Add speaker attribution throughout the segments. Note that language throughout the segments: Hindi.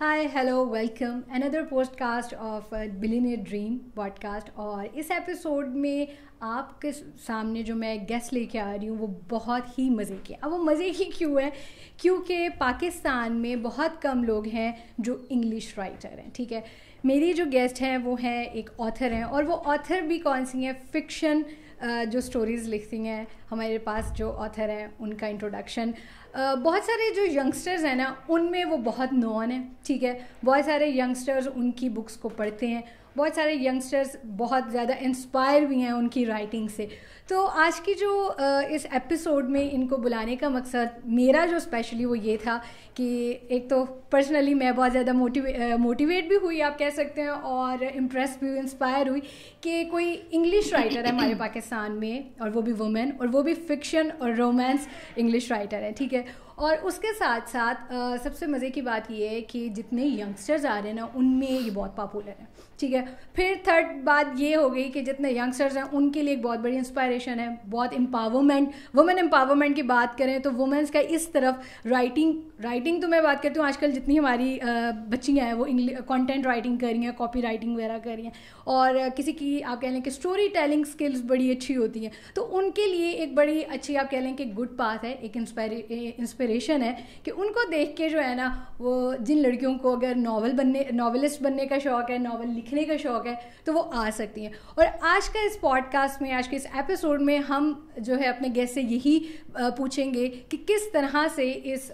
Speaker 1: Hi hello welcome another podcast of billionaire dream podcast और इस एपिसोड में आपके सामने जो मैं गेस्ट लेके आ रही हूँ, वो बहुत ही मज़े के अब वो मज़े की क्यों है? क्योंकि पाकिस्तान में बहुत कम लोग हैं जो इंग्लिश राइटर हैं, ठीक है? मेरी जो गेस्ट हैं, वो हैं एक ऑथर हैं और वो ऑथर भी कौन सी हैं? फ़िक्शन जो स्टोरीज़ लिखती हैं। हमारे पास जो ऑथर हैं, उनका इंट्रोडक्शन बहुत सारे जो यंगस्टर्स हैं ना, उनमें वो बहुत नॉन है, ठीक है? बहुत सारे यंगस्टर्स उनकी बुक्स को पढ़ते हैं, बहुत सारे यंगस्टर्स बहुत ज़्यादा इंस्पायर भी हैं उनकी राइटिंग से। तो आज की जो इस एपिसोड में इनको बुलाने का मकसद मेरा जो स्पेशली वो ये था कि एक तो पर्सनली मैं बहुत ज़्यादा मोटिवे मोटिवेट भी हुई आप कह सकते हैं और इम्प्रेस भी इंस्पायर हुई कि कोई इंग्लिश राइटर है हमारे पाकिस्तान में और वो भी वुमेन और वो भी फिक्शन और रोमांस इंग्लिश राइटर है, ठीक है? और उसके साथ साथ सबसे मज़े की बात ये है कि जितने यंगस्टर्स आ रहे हैं ना, उनमें ये बहुत पॉपुलर है। ठीक है। फिर थर्ड बात ये हो गई कि जितने यंगस्टर्स हैं, उनके लिए एक बहुत बड़ी इंस्पायरेशन है, बहुत एम्पावरमेंट वुमेन एम्पावरमेंट की बात करें तो वुमेंस का इस तरफ़ राइटिंग राइटिंग तो मैं बात करती हूँ, आजकल जितनी हमारी बच्चियाँ हैं, वो कॉन्टेंट राइटिंग कर रही हैं कॉपी राइटिंग वगैरह कर रही हैं और किसी की, आप कह लें कि स्टोरी टेलिंग स्किल्स बड़ी अच्छी होती हैं। तो उनके लिए एक बड़ी अच्छी, आप कह लें कि गुड पाथ है, एक इंस्पायरेशन है कि उनको देख के जो है ना, वो जिन लड़कियों को अगर नावल बनने नावलिस्ट बनने का शौक़ है नावल लिख लिखने का शौक़ है तो वो आ सकती हैं। और आज का इस पॉडकास्ट में, आज के इस एपिसोड में हम जो है अपने गेस्ट से यही पूछेंगे कि किस तरह से इस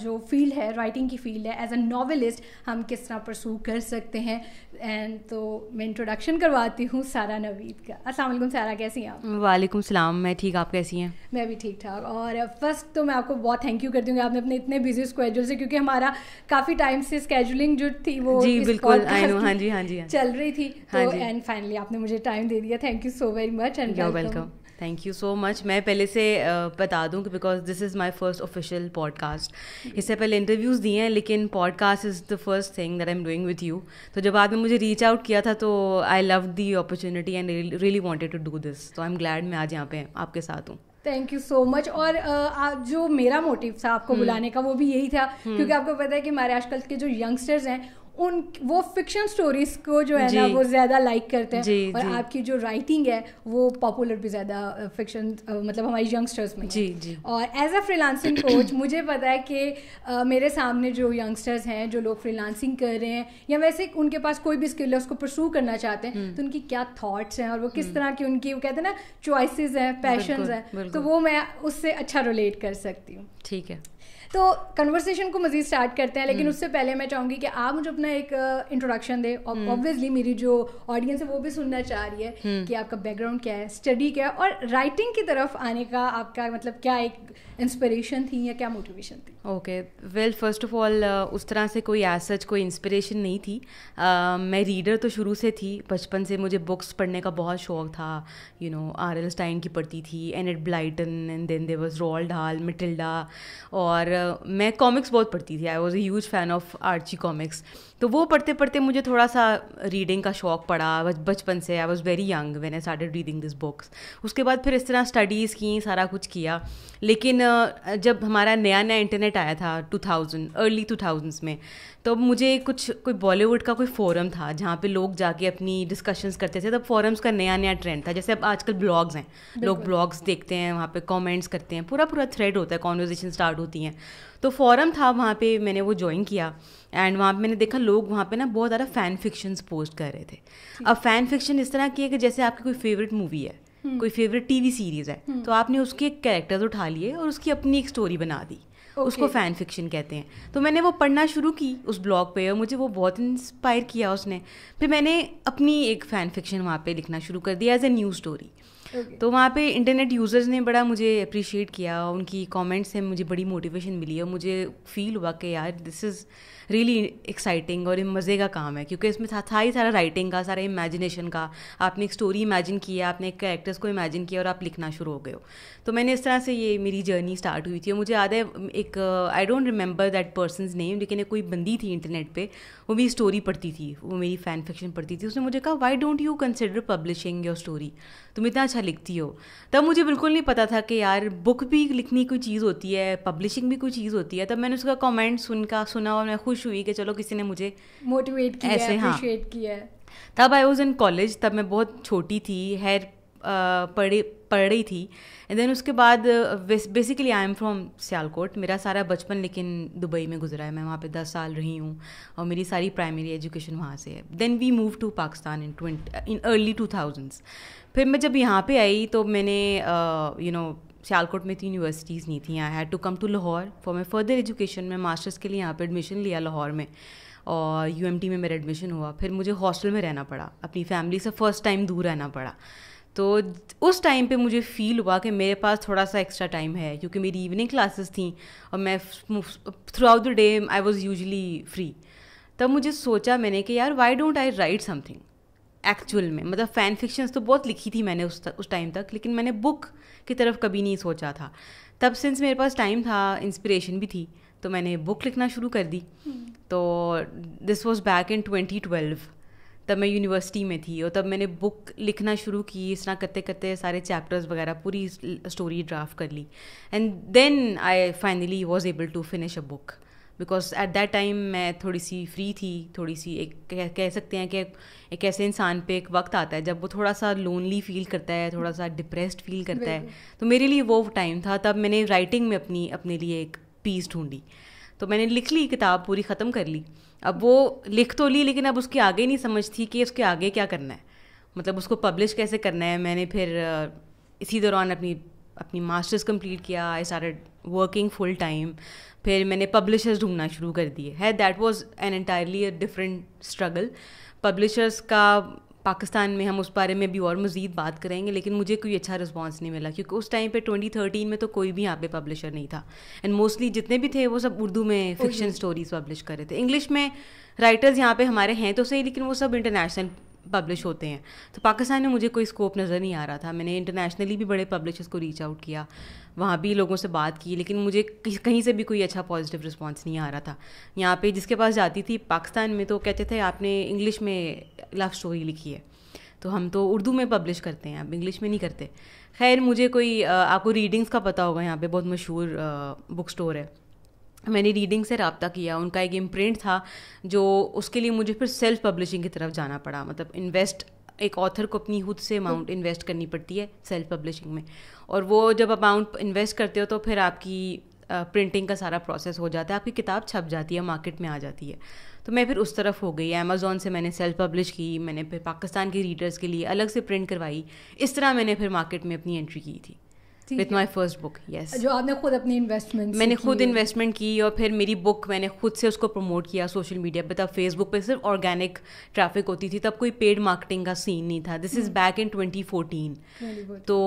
Speaker 1: जो फ़ील्ड है राइटिंग की फ़ील्ड है एज अ नावलिस्ट हम किस तरह परसू कर सकते हैं। एंड तो मैं इंट्रोडक्शन करवाती हूँ सारा नवीद का। अस्सलाम वालेकुम सारा कैसी हैं आप?
Speaker 2: वालेकुम सलाम मैं ठीक आप कैसी हैं?
Speaker 1: मैं भी ठीक ठाक। और फ़र्स्ट तो मैं आपको बहुत थैंक यू करती हूँ आपने अपने इतने बिज़ी स्केड्यूल से क्योंकि हमारा काफ़ी टाइम से स्केजुलिंग जो थी वो
Speaker 2: जी बिल्कुल हाँ जी हाँ जी हाँ
Speaker 1: चल रही थी। तो एंड फाइनली आपने मुझे टाइम दे दिया। Thank you so very much and
Speaker 2: welcome thank you so much मैं पहले से बता दूँ कि because this is my first official podcast इससे पहले इंटरव्यूज़ दिए हैं लेकिन podcast is the first thing that I am doing with you तो जब आपने मुझे रीच आउट किया था तो I love the opportunity and really wanted to do this तो आई एम ग्लैड मैं आज यहाँ पे आपके साथ हूँ.
Speaker 1: थैंक यू सो मच और uh, जो मेरा मोटिव था आपको hmm. बुलाने का वो भी यही था। Hmm. क्योंकि आपको पता है कि हमारे आजकल के जो यंगस्टर्स हैं उन वो फिक्शन स्टोरीज को जो है ना वो ज़्यादा लाइक करते हैं। जी, और जी. आपकी जो राइटिंग है वो पॉपुलर भी ज़्यादा फिक्शन मतलब हमारी यंगस्टर्स में
Speaker 2: जी जी।
Speaker 1: और एज अ फ्रीलांसिंग कोच मुझे पता है कि मेरे सामने जो यंगस्टर्स हैं जो लोग फ्रीलांसिंग कर रहे हैं या वैसे उनके पास कोई भी स्किल है उसको परसू करना चाहते हैं हम्म। तो उनकी क्या थाट्स हैं और वो किस हम्म। तरह की उनकी वो कहते हैं ना चॉइसेस हैं पैशन हैं तो वो मैं उससे अच्छा रिलेट कर सकती हूँ।
Speaker 2: ठीक है।
Speaker 1: तो कन्वर्सेशन को मजीद स्टार्ट करते हैं लेकिन हम्म। उससे पहले मैं चाहूँगी कि आप मुझे अपना एक इंट्रोडक्शन दे और ऑब्वियसली मेरी जो ऑडियंस है वो भी सुनना चाह रही है हम्म। कि आपका बैकग्राउंड क्या है स्टडी क्या है और राइटिंग की तरफ़ आने का आपका मतलब क्या एक इंस्पिरेशन थी या क्या मोटिवेशन थी?
Speaker 2: Okay well first of all उस तरह से कोई एज सच कोई इंस्पिरेशन नहीं थी. Uh, मैं रीडर तो शुरू से थी. बचपन से मुझे बुक्स पढ़ने का बहुत शौक था. You know R L Stine की पढ़ती थी Enid Blyton and then they was Roald Dahl Matilda और uh, मैं कॉमिक्स बहुत पढ़ती थी. I was a huge fan of Archie comics तो वो पढ़ते पढ़ते मुझे थोड़ा सा रीडिंग का शौक पड़ा बचपन से. I was very young when I started reading this books उसके बाद फिर इस तरह स्टडीज़ की सारा कुछ किया. लेकिन जब हमारा नया नया इंटरनेट आया था 2000 अर्ली 2000s में तो मुझे कुछ कोई बॉलीवुड का कोई फोरम था जहाँ पे लोग जाके अपनी डिस्कशंस करते थे तब फोरम्स का नया नया ट्रेंड था। जैसे अब आजकल ब्लॉग्स हैं लोग ब्लॉग्स देखते हैं वहाँ पे कमेंट्स करते हैं पूरा पूरा थ्रेड होता है कॉन्वर्जेशन स्टार्ट होती हैं। तो फोरम था वहाँ पे मैंने वो ज्वाइन किया एंड वहाँ पे मैंने देखा लोग वहाँ पे ना बहुत ज़्यादा फ़ैन फिक्शंस पोस्ट कर रहे थे। अब फ़ैन फिक्शन इस तरह की है कि जैसे आपकी कोई फेवरेट मूवी है। कोई फेवरेट टीवी सीरीज़ है। हम्म। तो आपने उसके कैरेक्टर्स उठा लिए और उसकी अपनी एक स्टोरी बना दी। Okay. उसको फ़ैन फिक्शन कहते हैं। तो मैंने वो पढ़ना शुरू की उस ब्लॉग पे और मुझे वो बहुत इंस्पायर किया उसने। फिर मैंने अपनी एक फ़ैन फिक्शन वहाँ पे लिखना शुरू कर दिया as a new story okay. तो वहाँ पे इंटरनेट यूज़र्स ने बड़ा मुझे अप्रिशिएट किया उनकी कमेंट्स से मुझे बड़ी मोटिवेशन मिली और मुझे फील हुआ कि यार दिस इज़ रियली एक्साइटिंग और मज़े का काम है क्योंकि इसमें था, था ही सारा राइटिंग का सारा इमेजिनेशन का। आपने एक स्टोरी इमेजिन किया आपने एक कैरेक्टर्स को इमेजिन किया और आप लिखना शुरू हो गए हो। तो मैंने इस तरह से ये मेरी जर्नी स्टार्ट हुई थी और मुझे याद है एक I don't remember that person name लेकिन एक कोई बंदी थी इंटरनेट पर वो मेरी स्टोरी पढ़ती थी वो मेरी फ़ैन फिक्शन पढ़ती थी उसने मुझे कहा why don't you consider publishing your story तुम इतना अच्छा लिखती हो। तब मुझे बिल्कुल नहीं पता था कि यार बुक भी लिखनी कोई चीज़ होती है पब्लिशिंग भी कोई चीज़ होती है। तब मैंने उसका कॉमेंट सुन का सुना और मैं खुश हुई कि चलो किसी ने मुझे
Speaker 1: मोटिवेट किया ऐसे हाँ। किया।
Speaker 2: तब आई वॉज़ इन कॉलेज तब मैं बहुत छोटी थी हेयर पढ़ी, पढ़ थी. एंड देन उसके बाद basically I am from Sialkot मेरा सारा बचपन लेकिन दुबई में गुजरा है. मैं वहाँ पे दस साल रही हूँ और मेरी सारी प्राइमरी एजुकेशन वहाँ से है. Then we move to Pakistan in twenty in early two thousands फिर मैं जब यहाँ पे आई तो मैंने यू नो सियालकोट में तो यूनिवर्सिटीज़ नहीं थी. I had to come to Lahore for my further education में मास्टर्स के लिए यहाँ पर एडमिशन लिया लाहौर में और यूएमटी में मेरा एडमिशन हुआ. फिर मुझे हॉस्टल में रहना पड़ा. अपनी फैमिली से फ़र्स्ट टाइम दूर रहना पड़ा. तो उस टाइम पे मुझे फ़ील हुआ कि मेरे पास थोड़ा सा एक्स्ट्रा टाइम है क्योंकि मेरी इवनिंग क्लासेस थी और मैं throughout the day I was usually free तब मुझे सोचा मैंने कि यार why don't I write something actual में मतलब फ़ैन फिक्शंस तो बहुत लिखी थी मैंने उस उस टाइम तक लेकिन मैंने बुक की तरफ़ कभी नहीं सोचा था। तब सिंस मेरे पास टाइम था इंस्पिरेशन भी थी तो मैंने बुक लिखना शुरू कर दी। हम्म। तो this was back in twenty twelve तब मैं यूनिवर्सिटी में थी और तब मैंने बुक लिखना शुरू की इस तरह करते करते सारे चैप्टर्स वगैरह पूरी स्टोरी ड्राफ्ट कर ली। And then I finally was able to finish a book because at that time मैं थोड़ी सी फ्री थी थोड़ी सी एक कह, कह सकते हैं कि एक ऐसे इंसान पे एक वक्त आता है जब वो थोड़ा सा लोनली फील करता है थोड़ा सा डिप्रेस्ड फील करता है। तो मेरे लिए वो टाइम था तब मैंने राइटिंग में अपनी अपने लिए एक पीस ढूंढी। तो मैंने लिख ली किताब, पूरी ख़त्म कर ली। अब वो लिख तो ली, लेकिन अब उसके आगे नहीं समझ थी कि उसके आगे क्या करना है। मतलब उसको पब्लिश कैसे करना है? मैंने फिर इसी दौरान अपनी अपनी मास्टर्स कंप्लीट किया I started working full time फिर मैंने पब्लिशर्स ढूंढना शुरू कर दिए। है that was an entirely a different struggle publishers का पाकिस्तान में हम उस बारे में भी और मज़ीद बात करेंगे लेकिन मुझे कोई अच्छा रिस्पॉन्स नहीं मिला क्योंकि उस टाइम पे 2013 में तो कोई भी यहाँ पे पब्लिशर नहीं था। एंड मोस्टली जितने भी थे वो सब उर्दू में फिक्शन स्टोरीज पब्लिश कर रहे थे। इंग्लिश में राइटर्स यहाँ पे हमारे हैं तो सही लेकिन वो सब इंटरनेशनल पब्लिश होते हैं। तो पाकिस्तान में मुझे कोई स्कोप नज़र नहीं आ रहा था। मैंने इंटरनेशनली भी बड़े पब्लिशर्स को रीच आउट किया। वहाँ भी लोगों से बात की, लेकिन मुझे कहीं से भी कोई अच्छा पॉजिटिव रिस्पॉन्स नहीं आ रहा था। यहाँ पे जिसके पास जाती थी, पाकिस्तान में तो कहते थे, आपने इंग्लिश में लव स्टोरी लिखी है। तो हम तो उर्दू में पब्लिश करते हैं आप इंग्लिश में नहीं करते। खैर, मुझे कोई आपको रीडिंग्स का पता होगा यहाँ पे, बहुत मशहूर बुक स्टोर है। मैंने रीडिंग से रबता किया, उनका एक इम्प्रिंट था, जो उसके लिए मुझे फिर सेल्फ पब्लिशिंग की तरफ़ जाना पड़ा। मतलब इन्वेस्ट एक ऑथर को अपनी खुद से अमाउंट इन्वेस्ट करनी पड़ती है सेल्फ पब्लिशिंग में। और वो जब अमाउंट इन्वेस्ट करते हो तो फिर आपकी प्रिंटिंग का सारा प्रोसेस हो जाता है आपकी किताब छप जाती है मार्केट में आ जाती है। तो मैं फिर उस तरफ़ हो गई अमेज़ोन से मैंने सेल्फ पब्लिश की मैंने फिर पाकिस्तान के रीडर्स के लिए अलग से प्रिंट करवाई इस तरह मैंने फिर मार्केट में अपनी एंट्री की थी। With my first book yes
Speaker 1: जो आपने खुद अपनी इन्वेस्टमेंट
Speaker 2: मैंने खुद इन्वेस्टमेंट की और फिर मेरी बुक मैंने खुद से उसको प्रमोट किया सोशल मीडिया पर तब फेसबुक पे सिर्फ़ ऑर्गेनिक ट्रैफ़िक होती थी तब कोई पेड मार्केटिंग का सीन नहीं था। This is back in twenty fourteen तो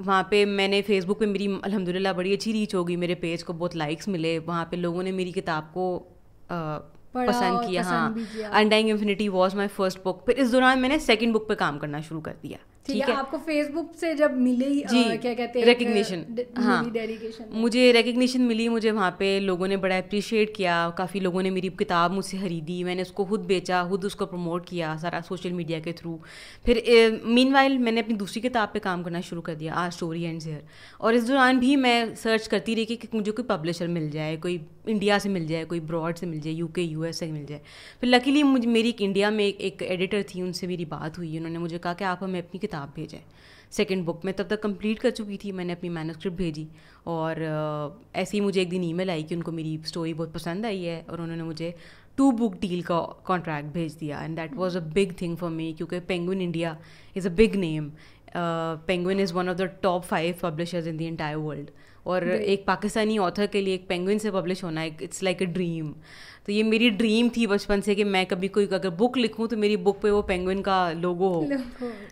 Speaker 2: वहाँ पे मैंने फेसबुक पे मेरी अलहमदिल्ला बड़ी अच्छी रीच होगी मेरे पेज को बहुत लाइक्स मिले। वहाँ पे लोगों ने मेरी किताब को पसंद किया। हाँ undying infinity was my first book फिर इस दौरान मैंने सेकेंड बुक पे काम करना शुरू कर दिया।
Speaker 1: ठीक है। आपको फेसबुक से जब मिली
Speaker 2: जी आ, क्या कहते हैं रिकग्निशन हाँ। मुझे रिकग्निशन मिली मुझे वहाँ पे लोगों ने बड़ा अप्रिशिएट किया काफ़ी लोगों ने मेरी किताब मुझसे खरीदी मैंने उसको खुद बेचा खुद उसको प्रमोट किया सारा सोशल मीडिया के थ्रू फिर मीन मैंने अपनी दूसरी किताब पे काम करना शुरू कर दिया आर स्टोरी एंड जेयर और इस दौरान भी मैं सर्च करती रही कि मुझे कोई पब्लिशर मिल जाए कोई इंडिया से मिल जाए कोई ब्रॉड से मिल जाए यूके यूएस से मिल जाए। फिर लकीली मुझे मेरी एक इंडिया में एक, एक एडिटर थी उनसे मेरी बात हुई उन्होंने मुझे कहा कि आप हमें अपनी किताब भेजें सेकेंड बुक में तब तक कंप्लीट कर चुकी थी मैंने अपनी मैनस्क्रिप्ट भेजी और ऐसे ही मुझे एक दिन ईमेल आई कि उनको मेरी स्टोरी बहुत पसंद आई है और उन्होंने मुझे टू बुक डील का कॉन्ट्रैक्ट भेज दिया and that was a big thing for me क्योंकि Penguin India is a big name Penguin is one of the top five publishers in the entire world और एक पाकिस्तानी ऑथर के लिए एक पेंगुइन से पब्लिश होना इट्स लाइक अ ड्रीम तो ये मेरी ड्रीम थी बचपन से कि मैं कभी कोई अगर बुक लिखूँ तो मेरी बुक पे वो पेंगुइन का लोगो हो।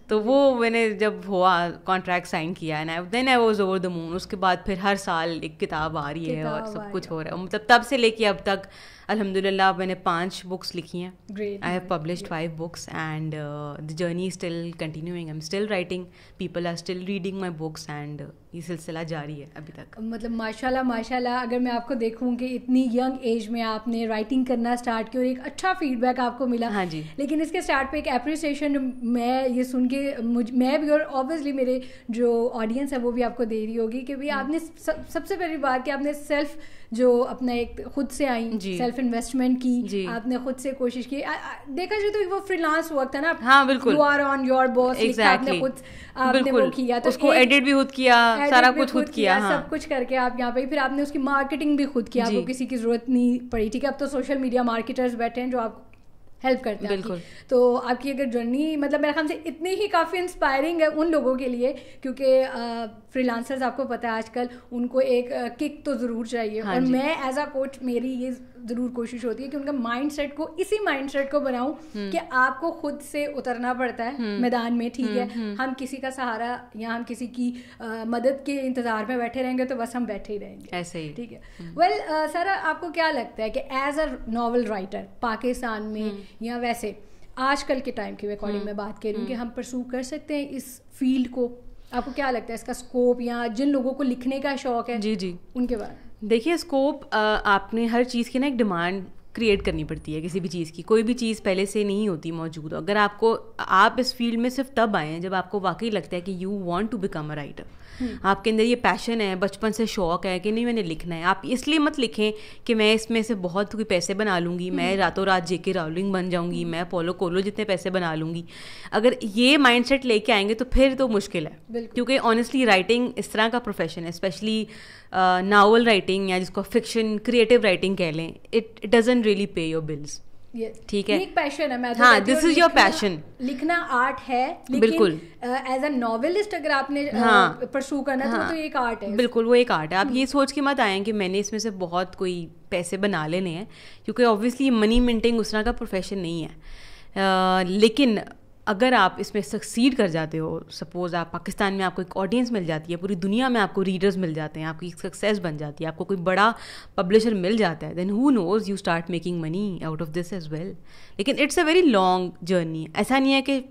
Speaker 2: तो वो मैंने जब हुआ कॉन्ट्रैक्ट साइन किया and then I was over the moon उसके बाद फिर हर साल एक किताब आ रही है और सब कुछ हो रहा है। मतलब तब से लेके अब तक अल्हम्दुलिल्लाह मैंने पाँच बुक्स लिखी हैं। I have published five books and the journey still continuing I am still writing people are still reading my books and ये सिलसिला जारी है अभी तक।
Speaker 1: मतलब माशाल्लाह माशाल्लाह अगर मैं आपको देखूँ कि इतनी यंग एज में आपने राइटिंग करना स्टार्ट किया और एक अच्छा फीडबैक आपको मिला
Speaker 2: हाँ जी।
Speaker 1: लेकिन इसके स्टार्ट पे एक अप्रिसिएशन मैं ये सुन के मुझ मैं भी और ऑब्वियसली मेरे जो ऑडियंस है वो भी आपको दे रही होगी कि भाई
Speaker 2: हम्म।
Speaker 1: आपने सब, सबसे पहली बात कि आपने सेल्फ जो अपना एक खुद से आई सेल्फ इन्वेस्टमेंट की आपने खुद से कोशिश की। आ, आ, देखा जाए तो वो फ्रीलांस वर्क था ना
Speaker 2: हाँ, बिल्कुल।
Speaker 1: You are on your boss आपने खुद आपने वो किया तो
Speaker 2: उसको एडिट भी खुद किया सारा कुछ खुद किया हाँ
Speaker 1: सब कुछ करके आप यहाँ पे फिर आपने उसकी मार्केटिंग भी खुद किया आपको किसी की ज़रूरत नहीं पड़ी ठीक है? अब तो सोशल मीडिया मार्केटर्स बैठे हैं जो आपको हेल्प करते हैं
Speaker 2: बिल्कुल।
Speaker 1: आपकी। तो आपकी अगर जर्नी मतलब मेरे ख्याल से इतनी ही काफ़ी इंस्पायरिंग है उन लोगों के लिए क्योंकि फ्रीलांसर्स आपको पता है आजकल उनको एक किक तो ज़रूर चाहिए
Speaker 2: हाँ
Speaker 1: और मैं एज अ कोच मेरी ये ज़रूर कोशिश होती है कि उनका माइंडसेट को इसी माइंडसेट को बनाऊँ
Speaker 2: हम्म।
Speaker 1: कि आपको खुद से उतरना पड़ता है मैदान में ठीक है।
Speaker 2: हम्म,
Speaker 1: हम किसी का सहारा या हम किसी की अ, मदद के इंतज़ार में बैठे रहेंगे तो बस हम बैठे ही रहेंगे।
Speaker 2: ऐसे ही।
Speaker 1: ठीक है। वेल सर आपको क्या लगता है कि as a novel writer Pakistan में
Speaker 2: हम्म।
Speaker 1: या वैसे आजकल के टाइम के अकॉर्डिंग मैं बात कर रही हूँ कि हम परसू कर सकते हैं इस फ़ील्ड को? आपको क्या लगता है इसका स्कोप या जिन लोगों को लिखने का शौक है
Speaker 2: जी जी।
Speaker 1: उनके बारे में?
Speaker 2: देखिए स्कोप आपने हर चीज़ की ना एक डिमांड क्रिएट करनी पड़ती है किसी भी चीज़ की। कोई भी चीज़ पहले से नहीं होती मौजूद। अगर आपको, आप इस फ़ील्ड में सिर्फ़ तब आए हैं जब आपको वाकई लगता है कि you want to become a writer आपके अंदर ये पैशन है बचपन से शौक है कि नहीं मैंने लिखना है। आप इसलिए मत लिखें कि मैं इसमें से बहुत कोई पैसे बना लूँगी मैं रातों रात जे के रावलिंग बन जाऊँगी मैं पोलो कोलो जितने पैसे बना लूँगी। अगर ये माइंडसेट लेके आएँगे तो फिर तो मुश्किल है। क्योंकि ऑनेस्टली राइटिंग इस तरह का प्रोफेशन है स्पेशली नावल राइटिंग या जिसको फिक्शन क्रिएटिव राइटिंग कह लें it it doesn't really pay your bills ठीक है।
Speaker 1: एक पैशन है मैं तो
Speaker 2: हाँ,
Speaker 1: दिस
Speaker 2: इज़ योर पैशन
Speaker 1: लिखना- आर्ट है
Speaker 2: बिल्कुल।
Speaker 1: एज अ नॉवेलिस्ट अगर आपने
Speaker 2: हाँ।
Speaker 1: परसू करना हाँ, तो
Speaker 2: हाँ,
Speaker 1: तो एक आर्ट है
Speaker 2: बिल्कुल वो एक आर्ट है आप ये सोच के मत आए कि मैंने इसमें से बहुत कोई पैसे बना लेने हैं क्योंकि ऑब्वियसली मनी मिंटिंग उस तरह का प्रोफेशन नहीं है आ, लेकिन अगर आप इसमें सक्सीड कर जाते हो सपोज़ आप पाकिस्तान में आपको एक ऑडियंस मिल जाती है पूरी दुनिया में आपको रीडर्स मिल जाते हैं आपकी सक्सेस बन जाती है आपको कोई बड़ा पब्लिशर मिल जाता है then who knows you start making money out of this as well लेकिन it's a very long journey ऐसा नहीं है कि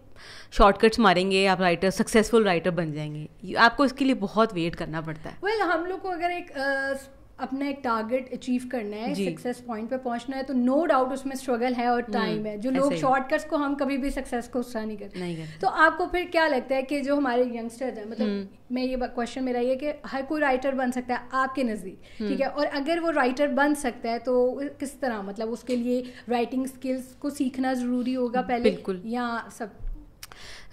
Speaker 2: शॉर्टकट्स मारेंगे आप राइटर सक्सेसफुल राइटर बन जाएँगे. आपको इसके लिए बहुत वेट करना पड़ता है.
Speaker 1: वेल well, हम लोग को अगर एक अ, अपना एक टारगेट अचीव करना है सक्सेस पॉइंट पे पहुँचना है तो नो no डाउट उसमें स्ट्रगल है और टाइम है। जो लोग शॉर्टकट्स को हम कभी भी सक्सेस को उत्साह नहीं करते।
Speaker 2: नहीं
Speaker 1: तो आपको फिर क्या लगता है कि जो हमारे यंगस्टर्स हैं मतलब
Speaker 2: हम्म।
Speaker 1: मैं ये क्वेश्चन मेरा ये कि हर कोई राइटर बन सकता है आपके नज़दीक
Speaker 2: हम्म।
Speaker 1: ठीक है? और अगर वो राइटर बन सकता है तो किस तरह? मतलब उसके लिए राइटिंग स्किल्स को सीखना ज़रूरी होगा पहले?
Speaker 2: बिल्कुल।
Speaker 1: या सब?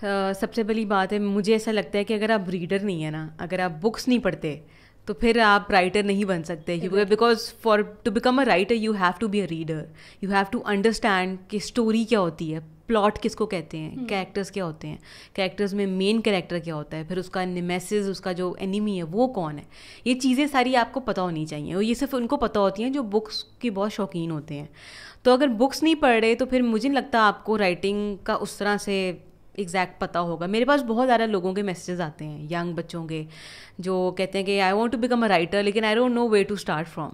Speaker 2: अ, सबसे पहली बात है मुझे ऐसा लगता है कि अगर आप रीडर नहीं है ना अगर आप बुक्स नहीं पढ़ते तो फिर आप राइटर नहीं बन सकते। Because for to become a writer you have to be a reader you have to understand कि स्टोरी क्या होती है प्लॉट किसको कहते हैं कैरेक्टर्स क्या होते हैं कैरेक्टर्स में मेन कैरेक्टर क्या होता है फिर उसका निमेसिस उसका जो एनिमी है वो कौन है? ये चीज़ें सारी आपको पता होनी चाहिए और ये सिर्फ़ उनको पता होती हैं जो बुक्स के बहुत शौकीन होते हैं। तो अगर बुक्स नहीं पढ़ रहे तो फिर मुझे नहीं लगता आपको राइटिंग का उस तरह से एग्जैक्ट पता होगा। मेरे पास बहुत ज़्यादा लोगों के मैसेजेस आते हैं यंग बच्चों के जो कहते हैं कि I want to become a writer लेकिन I don't know way to start from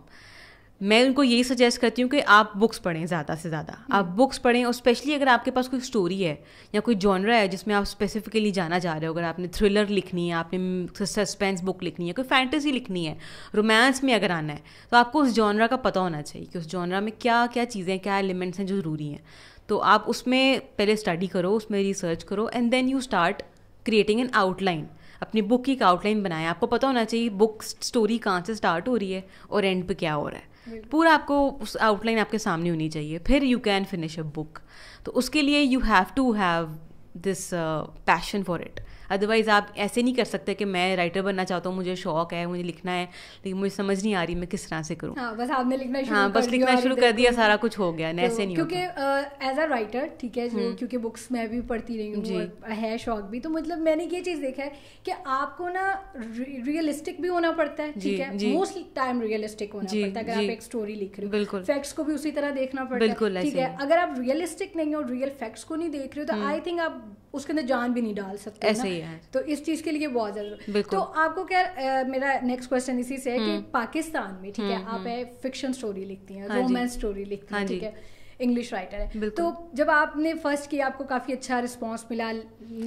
Speaker 2: मैं उनको यही सजेस्ट करती हूँ कि आप बुक्स पढ़ें ज़्यादा से ज़्यादा। आप बुक्स पढ़ें और स्पेशली अगर आपके पास कोई स्टोरी है या कोई जॉनरा है जिसमें आप स्पेसिफिकली जाना चाह रहे हो अगर आपने थ्रिलर लिखनी है आपने सस्पेंस बुक लिखनी है कोई फैंटेसी लिखनी है रोमांस में अगर आना है तो आपको उस जॉनरा का पता होना चाहिए कि उस जॉनरा में क्या क्या चीज़ें क्या एलिमेंट्स हैं जो ज़रूरी हैं। तो आप उसमें पहले स्टडी करो उसमें रिसर्च करो and then you start creating an outline अपनी बुक की एक आउटलाइन बनाएँ। आपको पता होना चाहिए बुक स्टोरी कहाँ से स्टार्ट हो रही है और एंड पे क्या हो रहा है। पूरा आपको उस आउटलाइन आपके सामने होनी चाहिए। फिर you can finish a book तो उसके लिए you have to have this passion for it otherwise आप ऐसे नहीं कर सकते कि मैं राइटर बनना चाहता हूँ मुझे शौक है मुझे लिखना है लेकिन मुझे समझ नहीं आ रही मैं किस तरह से करूँ
Speaker 1: हाँ बस आपने लिखना शुरू
Speaker 2: हाँ बस लिखना शुरू कर दिया सारा कुछ हो गया
Speaker 1: तो
Speaker 2: ऐसे नहीं
Speaker 1: क्योंकि
Speaker 2: हम्म।
Speaker 1: एज अ राइटर ठीक है क्योंकि बुक्स मैं भी पढ़ती रही हूँ है शौक भी तो मतलब मैंने ये चीज़ देखा है कि आपको ना रियलिस्टिक भी होना पड़ता है ठीक है मोस्ट टाइम रियलिस्टिक होना पड़ता है अगर आप एक स्टोरी लिख रहे हो। फैक्ट्स को भी उसी तरह देखना पड़ता है ठीक है। अगर आप रियलिस्टिक नहीं हो रियल फैक्ट्स को नहीं देख रहे हो तो आई थिंक आप उसके अंदर जान भी नहीं डाल सकते
Speaker 2: हम्म। ऐसे। ही है।
Speaker 1: तो इस चीज़ के लिए बहुत
Speaker 2: बिल्कुल।
Speaker 1: तो आपको क्या मेरा नेक्स्ट क्वेश्चन इसी से है कि
Speaker 2: हम्म।
Speaker 1: पाकिस्तान में ठीक है आप फिक्शन स्टोरी लिखती हैं
Speaker 2: हाँ
Speaker 1: रोमांस स्टोरी लिखती हैं
Speaker 2: हाँ
Speaker 1: ठीक है इंग्लिश राइटर है। तो जब आपने फ़र्स्ट किया आपको काफ़ी अच्छा रिस्पांस मिला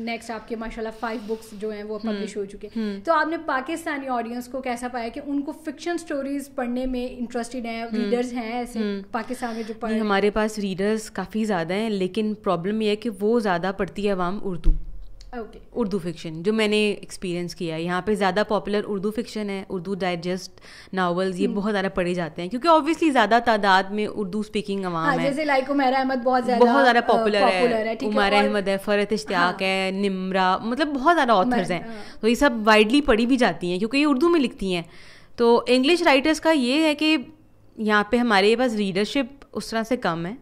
Speaker 1: नेक्स्ट आपके माशाल्लाह फाइव बुक्स जो हैं वो पब्लिश हो चुके
Speaker 2: हम्म।
Speaker 1: तो आपने पाकिस्तानी ऑडियंस को कैसा पाया कि उनको फिक्शन स्टोरीज पढ़ने में इंटरेस्टेड हैं रीडर्स हैं ऐसे पाकिस्तान में जो पढ़
Speaker 2: हमारे पास रीडर्स काफ़ी ज़्यादा हैं लेकिन प्रॉब्लम ये है कि वो ज़्यादा पढ़ती है आवाम उर्दू।
Speaker 1: ओके
Speaker 2: उर्दू फिक्शन जो मैंने एक्सपीरियंस किया है। यहाँ पे ज़्यादा पॉपुलर उर्दू फिक्शन है उर्दू डाइजेस्ट नावल्स
Speaker 1: हम्म।
Speaker 2: ये बहुत ज़्यादा पढ़े जाते हैं क्योंकि ऑब्वियसली ज़्यादा तादाद में उर्दू स्पीकिंग
Speaker 1: हाँ
Speaker 2: अवाम है।
Speaker 1: जैसे लाइक उमेरा अहमद बहुत ज़्यादा
Speaker 2: बहुत ज़्यादा पॉपुलर है। उमर अहमद है फरत इश्तियाक
Speaker 1: हाँ।
Speaker 2: है निम्रा मतलब बहुत ज़्यादा ऑथर्स हैं।
Speaker 1: हाँ।
Speaker 2: तो ये सब वाइडली पढ़ी भी जाती हैं क्योंकि ये उर्दू में लिखती हैं। तो इंग्लिश राइटर्स का ये है कि यहाँ पे हमारे पास रीडरशिप उस तरह से कम है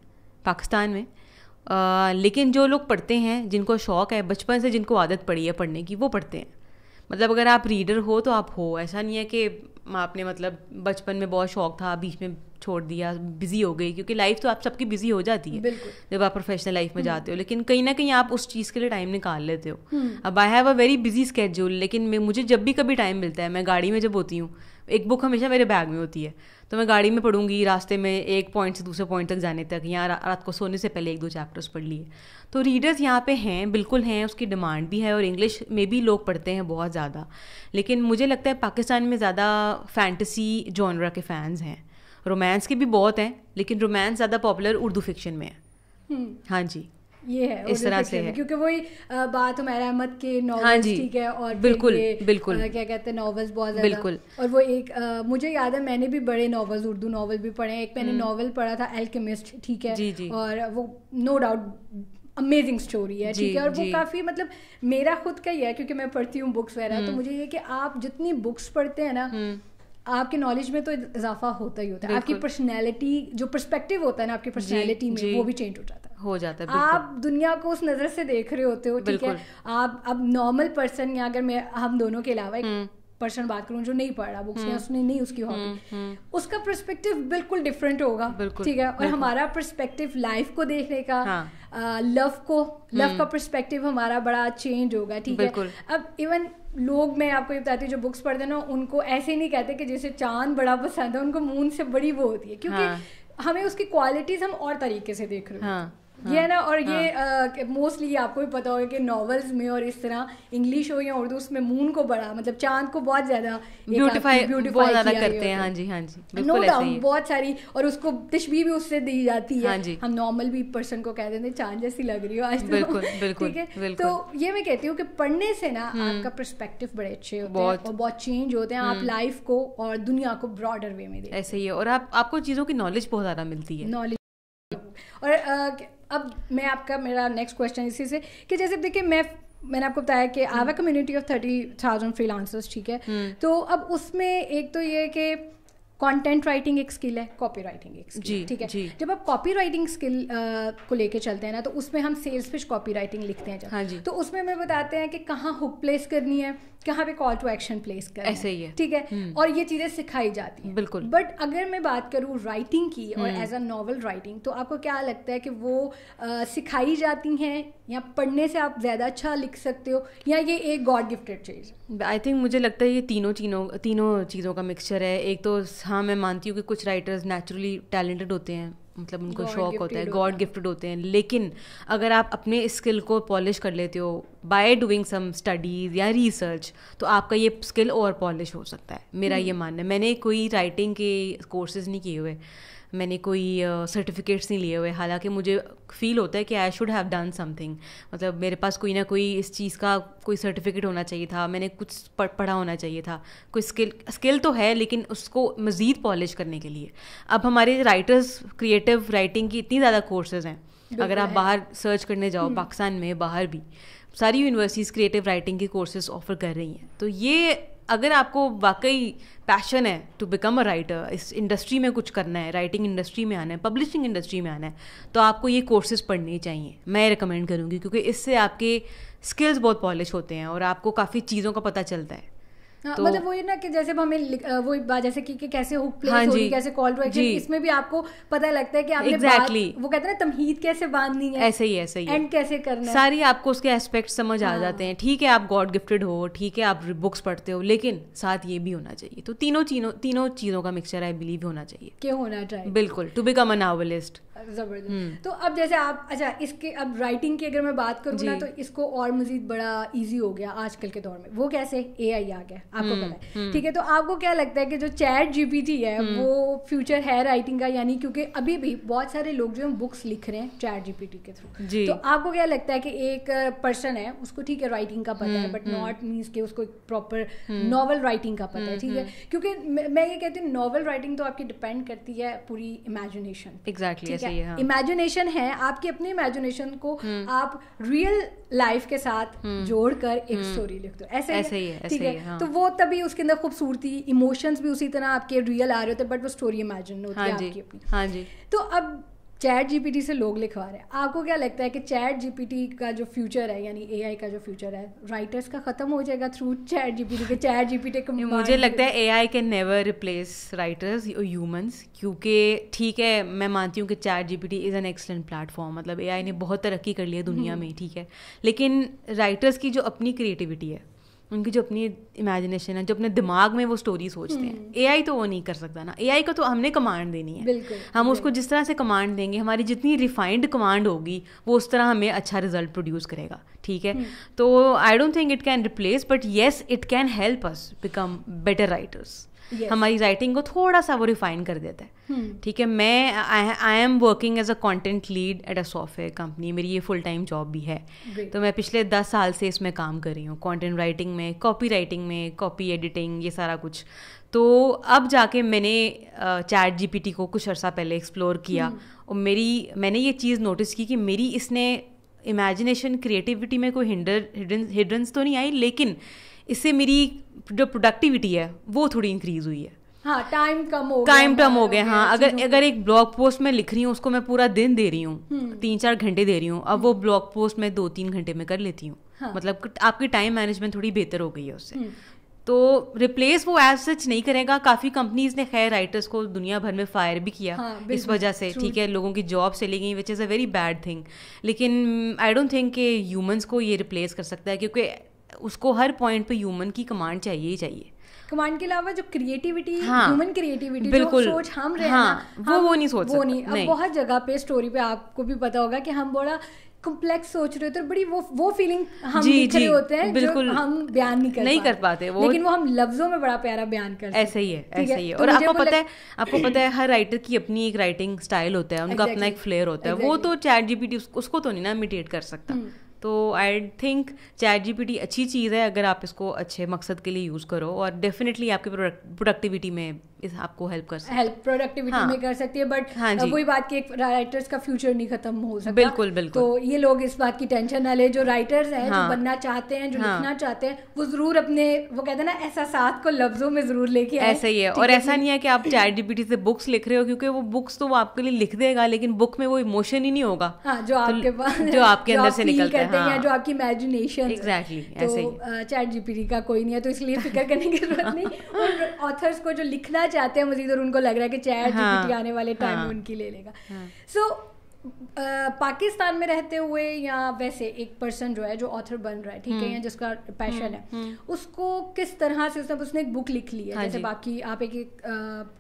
Speaker 2: पाकिस्तान में। लेकिन जो लोग पढ़ते हैं जिनको शौक़ है बचपन से जिनको आदत पड़ी है पढ़ने की वो पढ़ते हैं। मतलब अगर आप रीडर हो तो आप हो। ऐसा नहीं है कि आपने मतलब बचपन में बहुत शौक था बीच में छोड़ दिया बिज़ी हो गई क्योंकि लाइफ तो आप सबकी बिज़ी हो जाती है जब आप प्रोफेशनल लाइफ में जाते हो। लेकिन कहीं ना कहीं आप उस चीज़ के लिए टाइम निकाल लेते हो।
Speaker 1: हम्म।
Speaker 2: अब I have a very busy schedule लेकिन मैं मुझे जब भी कभी टाइम मिलता है मैं गाड़ी में जब होती हूँ एक बुक हमेशा मेरे बैग में होती है। तो मैं गाड़ी में पढ़ूँगी रास्ते में एक पॉइंट से दूसरे पॉइंट तक जाने तक या रा, रात को सोने से पहले एक दो चैप्टर्स पढ़ लिए। तो रीडर्स यहाँ पे हैं बिल्कुल हैं उसकी डिमांड भी है और इंग्लिश में भी लोग पढ़ते हैं बहुत ज़्यादा। लेकिन मुझे लगता है पाकिस्तान में ज़्यादा फैंटसी जॉनरा के फैंस हैं। रोमांस के भी बहुत हैं लेकिन रोमांस ज़्यादा पॉपुलर उर्दू फिक्शन में है।
Speaker 1: हम्म,
Speaker 2: हाँ जी।
Speaker 1: ये है
Speaker 2: इस तरह से है।
Speaker 1: क्योंकि वही बात उमेरा अहमद के
Speaker 2: हाँ
Speaker 1: नॉवेल्स
Speaker 2: जी,
Speaker 1: ठीक है और
Speaker 2: बिल्कुल, बिल्कुल।
Speaker 1: अ, क्या कहते हैं नॉवेल्स बहुत ज़्यादा
Speaker 2: बिल्कुल।
Speaker 1: और वो एक अ, मुझे याद है मैंने भी बड़े नॉवेल्स उर्दू नॉवल भी पढ़े हैं एक मैंने नॉवल पढ़ा था एल्केमिस्ट ठीक है
Speaker 2: हम्म। जी, जी।
Speaker 1: और वो नो डाउट अमेजिंग स्टोरी है ठीक है और वो काफ़ी मतलब मेरा खुद का ही है क्योंकि मैं पढ़ती हूँ बुक्स वगैरह
Speaker 2: हम्म।
Speaker 1: तो मुझे ये कि आप जितनी बुक्स पढ़ते हैं ना आपके नॉलेज में तो इजाफा होता ही होता है आपकी पर्सनैलिटी जो पर्सपेक्टिव होता है ना आपकी पर्सनैलिटी में वो भी चेंज हो जाता है
Speaker 2: हो जाता है
Speaker 1: आप दुनिया को उस नज़र से देख रहे होते हो ठीक है? आप अब नॉर्मल पर्सन या अगर मैं हम दोनों के अलावा एक
Speaker 2: हम्म।
Speaker 1: पर्सन बात करूँ जो नहीं पढ़ रहा बुक्स या उसने नहीं उसकी हॉबी
Speaker 2: हम्म।
Speaker 1: उसका पर्सपेक्टिव बिल्कुल डिफरेंट होगा ठीक है? और हमारा पर्सपेक्टिव लाइफ को देखने का
Speaker 2: हाँ।
Speaker 1: लव को लव का पर्सपेक्टिव हमारा बड़ा चेंज होगा ठीक है? अब इवन लोग मैं आपको ये बताती हूँ जो बुक्स पढ़ते ना उनको ऐसे नहीं कहते कि जैसे चाँद बड़ा पसंद है उनको मून से बड़ी वो होती है क्योंकि
Speaker 2: हाँ।
Speaker 1: हमें उसकी क्वालिटीज हम और तरीके से देख रहे हैं।
Speaker 2: हाँ।
Speaker 1: ये है ना और ये मोस्टली आपको भी पता होगा कि नॉवेल्स में और इस तरह इंग्लिश हो या उर्दू उसमें मून को बड़ा मतलब चाँद को बहुत ज़्यादा
Speaker 2: ब्यूटीफाई ज़्यादा करते हैं। हाँ जी हाँ जी
Speaker 1: नो डाउट बहुत सारी और उसको तशबी भी उससे दी जाती है।
Speaker 2: हाँ जी।
Speaker 1: हम नॉर्मल भी पर्सन को कह देते हैं चाँद जैसी लग रही हो आज तो।
Speaker 2: बिल्कुल, बिल्कुल,
Speaker 1: ठीक है? तो ये मैं कहती हूँ कि पढ़ने से ना आपका परस्पेक्टिव बड़े अच्छे होते हैं
Speaker 2: हम्म।
Speaker 1: और बहुत चेंज होते हैं। आप लाइफ को और दुनिया को ब्रॉडर वे में
Speaker 2: ऐसे ही। है और आप आपको चीज़ों की नॉलेज बहुत ज़्यादा मिलती है।
Speaker 1: नॉलेज और अब मैं आपका मेरा नेक्स्ट क्वेश्चन इसी से कि जैसे देखिए मैं मैंने आपको बताया कि I have community of thirty thousand freelancers ठीक है
Speaker 2: हम्म।
Speaker 1: तो अब उसमें एक तो ये है कि कंटेंट राइटिंग एक स्किल है कॉपी राइटिंग एक स्किल ठीक है
Speaker 2: जी।
Speaker 1: जब आप कॉपी राइटिंग स्किल को लेके चलते हैं ना तो उसमें हम सेल्स पिच कॉपी राइटिंग लिखते हैं जब
Speaker 2: हाँ जी।
Speaker 1: तो उसमें हमें बताते हैं कि कहाँ हुक प्लेस करनी है कहाँ पे कॉल टू एक्शन प्लेस करना
Speaker 2: ऐसे ही है।
Speaker 1: ठीक है
Speaker 2: हम्म।
Speaker 1: और ये चीज़ें सिखाई जाती हैं
Speaker 2: बिल्कुल।
Speaker 1: बट अगर मैं बात करूँ राइटिंग की और। एज अ नॉवल राइटिंग तो आपको क्या लगता है कि वो सिखाई जाती हैं या पढ़ने से आप ज़्यादा अच्छा लिख सकते हो या ये एक गॉड गिफ्टेड चीज़
Speaker 2: आई थिंक मुझे लगता है ये तीनों चीज़ों तीनों चीज़ों का मिक्सचर है एक तो हाँ मैं मानती हूँ कि कुछ राइटर्स नेचुरली टैलेंटेड होते हैं मतलब उनको शौक होता है गॉड गिफ्टेड होते हैं। लेकिन अगर आप अपने स्किल को पॉलिश कर लेते हो बाय डूइंग सम स्टडीज़ या रिसर्च तो आपका ये स्किल और पॉलिश हो सकता है। मेरा ये मानना है। मैंने कोई राइटिंग के कोर्सेज नहीं किए हुए। मैंने कोई सर्टिफिकेट्स uh, नहीं लिए हुए। हालाँकि मुझे फील होता है कि I should have done something मतलब मेरे पास कोई ना कोई इस चीज़ का कोई सर्टिफिकेट होना चाहिए था। मैंने कुछ पढ़ा होना चाहिए था। कोई स्किल स्किल तो है लेकिन उसको मज़ीद पॉलिश करने के लिए। अब हमारे राइटर्स क्रिएटिव राइटिंग की इतनी ज़्यादा कोर्सेज हैं। अगर आप
Speaker 1: है।
Speaker 2: बाहर सर्च करने जाओ पाकिस्तान में बाहर भी सारी यूनिवर्सिटीज़ क्रिएटिव राइटिंग के कोर्सेज ऑफ़र कर रही हैं। तो ये अगर आपको वाकई पैशन है टू बिकम अ राइटर इस इंडस्ट्री में कुछ करना है राइटिंग इंडस्ट्री में आना है पब्लिशिंग इंडस्ट्री में आना है तो आपको ये कोर्सेज पढ़ने चाहिए। मैं रिकमेंड करूँगी क्योंकि इससे आपके स्किल्स बहुत पॉलिश होते हैं और आपको काफ़ी चीज़ों का पता चलता है।
Speaker 1: हाँ,
Speaker 2: तो-
Speaker 1: मतलब वही ना कि जैसे हमें वही बात जैसे कि, कि कैसे हुक प्लेस
Speaker 2: हाँ
Speaker 1: हो
Speaker 2: जी,
Speaker 1: कैसे कॉल टू एक्शन इसमें भी आपको पता लगता है कि आपने
Speaker 2: Exactly.
Speaker 1: बात वो कहते हैं ना तमहीद कैसे बांधनी है?
Speaker 2: ऐसे ही ऐसे ही
Speaker 1: एंड कैसे करना है?
Speaker 2: सारी आपको उसके एस्पेक्ट समझ हाँ. आ
Speaker 1: हाँ।
Speaker 2: जाते हैं। ठीक है आप गॉड गिफ्टेड हो ठीक है आप बुक्स पढ़ते हो लेकिन साथ ये भी होना चाहिए। तो तीनों चीनों तीनों चीज़ों का मिक्सचर आई बिलीव होना चाहिए।
Speaker 1: क्या होना चाहिए?
Speaker 2: बिल्कुल टू बिकम अ नावलिस्ट
Speaker 1: ज़बरदस्त।
Speaker 2: हम्म।
Speaker 1: तो अब जैसे आप अच्छा इसके अब राइटिंग की अगर मैं बात करूँ ना तो इसको और मजीद बड़ा इजी हो गया आजकल के दौर में। वो कैसे? ए आई आ गया आपको
Speaker 2: हम्म,
Speaker 1: पता है।
Speaker 2: हम्म।
Speaker 1: ठीक है तो आपको क्या लगता है कि जो चैट जीपीटी है। वो फ्यूचर है राइटिंग का? यानी क्योंकि अभी भी बहुत सारे लोग जो हैं बुक्स लिख रहे हैं चैट जीपीटी के थ्रू तो आपको क्या लगता है कि एक पर्सन है उसको ठीक है राइटिंग का पता है बट। नॉट मीन्स कि उसको प्रॉपर नॉवल राइटिंग का पता है ठीक है? क्योंकि मैं ये कहती हूँ नॉवल राइटिंग तो आपकी डिपेंड करती है पूरी इमेजिनेशन
Speaker 2: एग्जैक्टली
Speaker 1: ठीक
Speaker 2: ऐसा ही है।
Speaker 1: इमेजिनेशन आपकी अपनी इमेजिनेशन को
Speaker 2: हम्म।
Speaker 1: आप रियल लाइफ के साथ जोड़कर एक स्टोरी लिख दो ऐसे
Speaker 2: ऐसे ही है,
Speaker 1: ठीक
Speaker 2: है
Speaker 1: है। तो वो तभी उसके अंदर खूबसूरती इमोशंस भी उसी तरह आपके रियल आ रहे होते बट वो स्टोरी इमेजिन होती है
Speaker 2: हाँ
Speaker 1: आपकी अपनी
Speaker 2: हाँ जी
Speaker 1: तो अब चैट जीपीटी से लोग लिखवा रहे हैं। आपको क्या लगता है कि चैट जीपीटी का जो फ्यूचर है यानी एआई का जो फ्यूचर है राइटर्स का खत्म हो जाएगा थ्रू चैट जीपीटी के? चैट जीपीटी को
Speaker 2: मुझे लगता है A I can never replace writers और ह्यूमंस क्योंकि ठीक है मैं मानती हूँ कि chat G P T is an excellent platform मतलब ए आई ने बहुत तरक्की कर ली है दुनिया में ठीक है। लेकिन राइटर्स की जो अपनी क्रिएटिविटी है उनकी जो अपनी इमेजिनेशन है जो अपने दिमाग में वो स्टोरी सोचते हैं। ए आई तो वो नहीं कर सकता ना। ए आई को तो हमने कमांड देनी है। हम उसको जिस तरह से कमांड देंगे हमारी जितनी रिफाइंड कमांड होगी वो उस तरह हमें अच्छा रिज़ल्ट प्रोड्यूस करेगा ठीक है? तो I don't think it can replace but yes it can help us become better writers
Speaker 1: Yes.
Speaker 2: हमारी राइटिंग को थोड़ा सा वो रिफाइन कर देता है।
Speaker 1: हम्म,
Speaker 2: ठीक है मैं I am working as a content lead at a software company मेरी ये फुल टाइम जॉब भी है।
Speaker 1: Great.
Speaker 2: तो मैं पिछले दस साल से इसमें काम कर रही हूँ कंटेंट राइटिंग में कॉपी राइटिंग में कॉपी एडिटिंग ये सारा कुछ। तो अब जाके मैंने चैट जीपीटी को कुछ अर्सा पहले एक्सप्लोर किया और मेरी मैंने ये चीज़ नोटिस की कि मेरी इसने इमेजिनेशन क्रिएटिविटी में कोई हिंडर हिडन्स तो नहीं आई लेकिन इससे मेरी जो प्रोडक्टिविटी है वो थोड़ी इंक्रीज हुई है।
Speaker 1: हाँ टाइम कम हो गया
Speaker 2: टाइम टर्म हो गया हाँ अगर अगर एक ब्लॉग पोस्ट में लिख रही हूँ उसको मैं पूरा दिन दे रही हूँ
Speaker 1: हम्म।
Speaker 2: तीन चार घंटे दे रही हूँ अब वो ब्लॉग पोस्ट मैं दो तीन घंटे में कर लेती हूँ।
Speaker 1: हाँ।
Speaker 2: मतलब आपकी टाइम मैनेजमेंट थोड़ी बेहतर हो गई है उससे।
Speaker 1: हम्म,
Speaker 2: तो रिप्लेस वो एज सच नहीं करेगा काफ़ी कंपनीज़ ने खैर राइटर्स को दुनिया भर में फायर भी किया
Speaker 1: हाँ,
Speaker 2: इस वजह से ठीक है लोगों की जॉब चली गई which is a very bad thing लेकिन आई डोंट थिंक कि ह्यूमंस को ये रिप्लेस कर सकता है क्योंकि उसको हर पॉइंट पे ह्यूमन की कमांड चाहिए ही चाहिए
Speaker 1: कमांड के अलावा जो क्रिएटिविटी
Speaker 2: हाँ,
Speaker 1: ह्यूमन क्रिएटिविटी जो। सोच हम रहे हाँ, ना,
Speaker 2: वो- वो नहीं सोच
Speaker 1: वो
Speaker 2: सकता,
Speaker 1: नहीं अब
Speaker 2: नहीं।
Speaker 1: बहुत जगह पे स्टोरी पे आपको भी पता होगा कि हम बड़ा कॉम्प्लेक्स सोच रहे होते हैं बड़ी वो वो फीलिंग हम
Speaker 2: जी,
Speaker 1: रहे
Speaker 2: जी,
Speaker 1: होते हैं
Speaker 2: बिल्कुल।
Speaker 1: जो हम बयान नहीं कर
Speaker 2: नहीं
Speaker 1: पाते
Speaker 2: कर पाते, वो-
Speaker 1: लेकिन वो हम लफ्जों में बड़ा प्यारा बयान कर
Speaker 2: ऐसे ही है ऐसे ही है
Speaker 1: तो
Speaker 2: और आपको पता है आपको पता है हर राइटर की अपनी एक राइटिंग स्टाइल होता है उनका अपना एक फ्लेयर होता है वो तो चैट जीपीटी उसको तो नहीं ना इमिटेट कर सकता
Speaker 1: हम्म।
Speaker 2: तो आई थिंक चैट जीपीटी अच्छी चीज़ है अगर आप इसको अच्छे मकसद के लिए यूज़ करो और डेफिनेटली आपकी प्रोडक्टिविटी में इस आपको हेल्प कर सकता
Speaker 1: हेल्प प्रोडक्टिविटी
Speaker 2: हाँ।
Speaker 1: में कर सकती है बट
Speaker 2: हाँ जी।
Speaker 1: वही बात की एक राइटर्स का फ्यूचर नहीं खत्म हो सकता
Speaker 2: बिल्कुल, बिल्कुल।
Speaker 1: तो ये लोग इस बात की टेंशन ना ले जो राइटर्स हैं
Speaker 2: हाँ।
Speaker 1: जो बनना चाहते हैं जो
Speaker 2: हाँ।
Speaker 1: लिखना चाहते हैं वो ज़रूर अपने वो कहते हैं ना एहसास को लफ्जों में ज़रूर लेके
Speaker 2: ऐसा ही है और ऐसा नहीं है कि आप चैट जीपीटी से बुक्स लिख रहे हो क्योंकि वो बुक्स तो वो आपके लिए लिख देगा लेकिन बुक में वो इमोशन ही नहीं होगा
Speaker 1: हाँ जो
Speaker 2: तो
Speaker 1: आपके पास
Speaker 2: जो आपके अंदर से निकलता है,
Speaker 1: करते हैं या
Speaker 2: हाँ।
Speaker 1: जो आपकी इमेजिनेशन
Speaker 2: एग्जैक्टली
Speaker 1: तो चैट जीपीटी का कोई नहीं है तो इसलिए फ़िक्र करने की ज़रूरत नहीं और ऑथर्स को जो लिखना चाहते हैं मजीद और उनको लग रहा है कि चैट
Speaker 2: हाँ,
Speaker 1: जीपीटी आने वाले टाइम में
Speaker 2: हाँ।
Speaker 1: उनकी ले लेगा। सो पाकिस्तान में रहते हुए या वैसे एक पर्सन जो है जो ऑथर बन रहा है ठीक है या जिसका पैशन है उसको किस तरह से उसने उसने एक बुक लिख ली है?
Speaker 2: हाँ
Speaker 1: जैसे बाकी आप एक, एक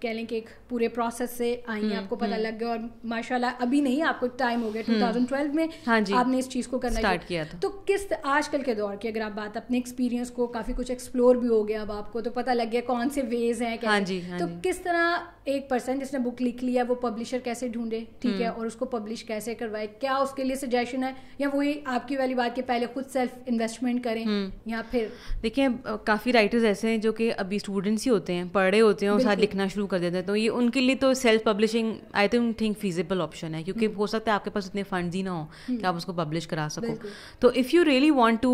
Speaker 1: कह लें कि एक पूरे प्रोसेस से आई हैं आपको पता लग गया और माशाल्लाह अभी नहीं आपको टाइम हो गया 2012 में।
Speaker 2: हाँ।
Speaker 1: आपने इस चीज़ को करना
Speaker 2: स्टार्ट किया था।
Speaker 1: तो किस आजकल के दौर की अगर आप बात अपने एक्सपीरियंस को काफ़ी कुछ एक्सप्लोर भी हो गया अब आपको तो पता लग गया कौन से वेज हैं कैसे
Speaker 2: हाँ हाँ
Speaker 1: तो किस तरह एक पर्सन जिसने बुक लिख लिया वो पब्लिशर कैसे ढूंढे ठीक है
Speaker 2: हम्म।
Speaker 1: और उसको पब्लिश कैसे करवाए क्या उसके लिए सजेशन है या वही आपकी वाली बात के पहले खुद सेल्फ इन्वेस्टमेंट करें
Speaker 2: हम्म।
Speaker 1: या फिर
Speaker 2: देखिए काफ़ी राइटर्स ऐसे हैं जो कि अभी स्टूडेंट्स ही होते हैं पढ़े होते हैं और साथ लिखना शुरू कर देते हैं। तो ये उनके लिए तो self publishing I think think feasible option है क्योंकि हो सकता है आपके पास इतने फंड ही ना हो कि आप उसको पब्लिश करा सको। तो if you really want to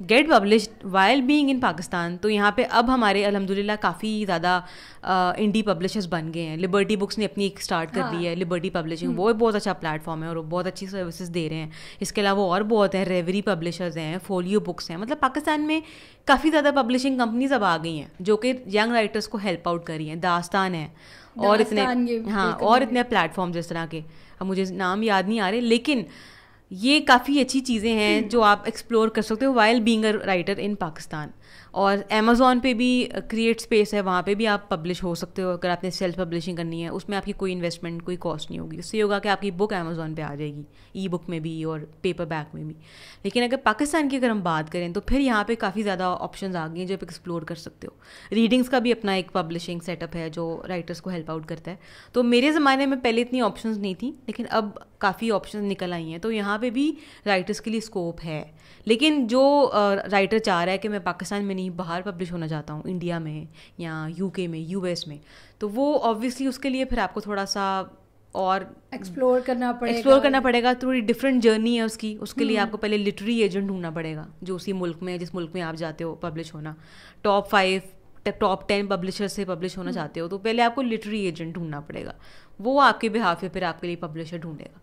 Speaker 2: get publish while being in Pakistan तो यहाँ पे अब हमारे अल्हम्दुलिल्लाह काफ़ी ज़्यादा इंडी पब्लिशर्स बन गए हैं। लिबर्टी बुक्स ने अपनी एक स्टार्ट कर
Speaker 1: हाँ।
Speaker 2: दी है लिबर्टी पब्लिशिंग वो भी बहुत अच्छा प्लेटफॉर्म है और बहुत अच्छी सर्विसेज़ दे रहे हैं। इसके अलावा और बहुत हैं रेवरी पब्लिशर्स हैं फोलियो बुक्स हैं। मतलब पाकिस्तान में काफ़ी ज़्यादा पब्लिशिंग कंपनीज़ अब आ गई हैं जो कि यंग राइटर्स को हेल्प आउट कर हैं। दास्तान है। और इतने हाँ और इतने प्लेटफॉर्म इस तरह के अब मुझे नाम याद नहीं आ रहे लेकिन ये काफ़ी अच्छी चीज़ें हैं जो आप एक्सप्लोर कर सकते हो while being a writer in Pakistan और अमेज़ोन पे भी क्रिएट स्पेस है, वहाँ पे भी आप पब्लिश हो सकते हो, अगर आपने सेल्फ पब्लिशिंग करनी है, उसमें आपकी कोई इन्वेस्टमेंट कोई कॉस्ट नहीं होगी। उससे होगा कि आपकी बुक अमेज़ोन पे आ जाएगी ई बुक में भी और पेपर बैक में भी। लेकिन अगर पाकिस्तान की अगर हम बात करें तो फिर यहाँ पे काफ़ी ज़्यादा ऑप्शन आ गए हैं जो आप एक्सप्लोर कर सकते हो। रीडिंग्स का भी अपना एक पब्लिशिंग सेटअप है, जो राइटर्स को हेल्प आउट करता है। तो मेरे ज़माने में पहले इतनी ऑप्शन नहीं थी, लेकिन अब काफ़ी ऑप्शन निकल आई हैं। तो यहाँ पर भी राइटर्स के लिए स्कोप है। लेकिन जो राइटर चाह रहा है कि मैं पाकिस्तान में नहीं बाहर पब्लिश होना चाहता हूँ इंडिया में या यूके में यूएस में। तो वो ऑब्वियसली उसके लिए फिर आपको थोड़ा सा और
Speaker 1: एक्सप्लोर करना पड़ेगा।
Speaker 2: एक्सप्लोर करना पड़ेगा थोड़ी डिफरेंट जर्नी है उसकी। उसके लिए आपको पहले लिटरी एजेंट ढूंढना पड़ेगा जो उसी मुल्क में जिस मुल्क में आप जाते हो पब्लिश होना। Top five top ten publisher से पब्लिश होना चाहते हो तो पहले आपको लिटरी एजेंट ढूंढना पड़ेगा। वो आपके बिहाफ पे फिर आपके लिए पब्लिशर ढूंढेगा।